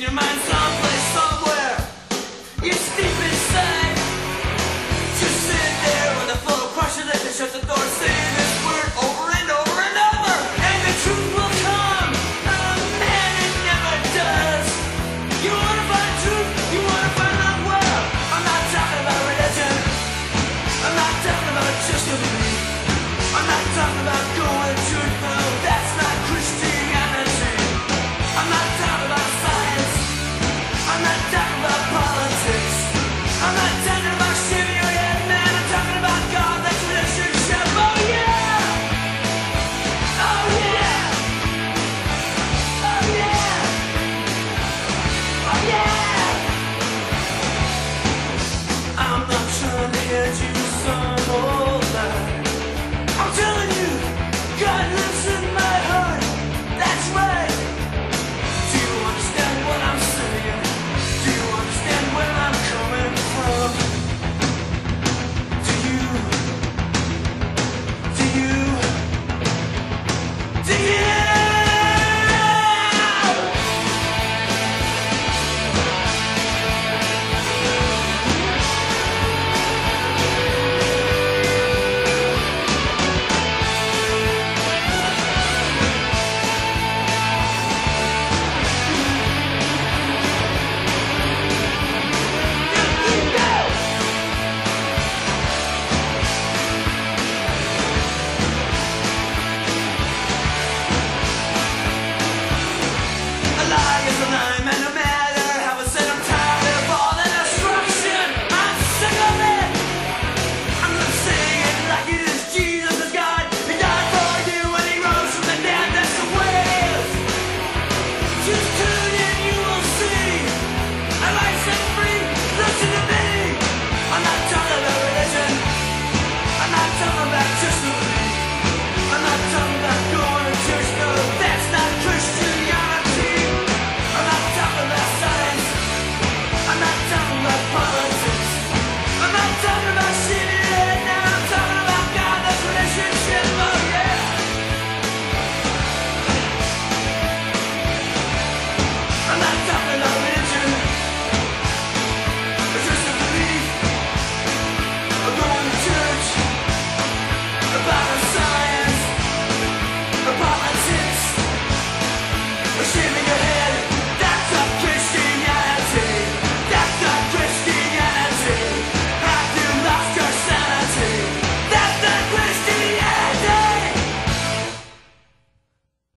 your mind softly. I'm not sure.